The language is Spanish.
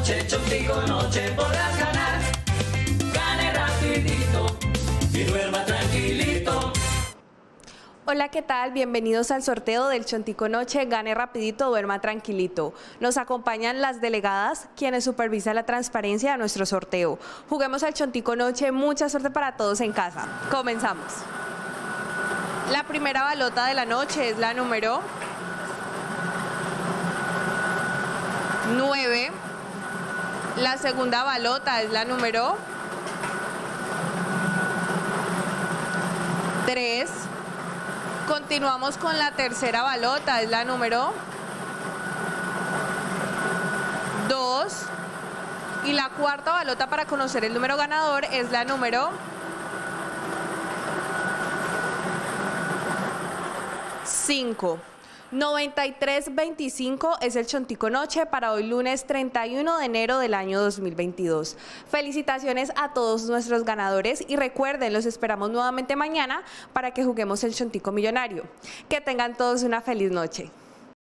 noche, chontico noche podrás ganar. Gane rapidito y duerma tranquilito. Hola, ¿qué tal? Bienvenidos al sorteo del Chontico Noche. Gane rapidito, duerma tranquilito. Nos acompañan las delegadas, quienes supervisan la transparencia de nuestro sorteo. Juguemos al Chontico Noche. Mucha suerte para todos en casa. Comenzamos. La primera balota de la noche es la número 9. La segunda balota es la número 3. Continuamos con la tercera balota, es la número 2. Y la cuarta balota para conocer el número ganador es la número 5. 9325 es el Chontico Noche para hoy lunes 31 de enero del año 2022. Felicitaciones a todos nuestros ganadores y recuerden, los esperamos nuevamente mañana para que juguemos el Chontico Millonario. Que tengan todos una feliz noche.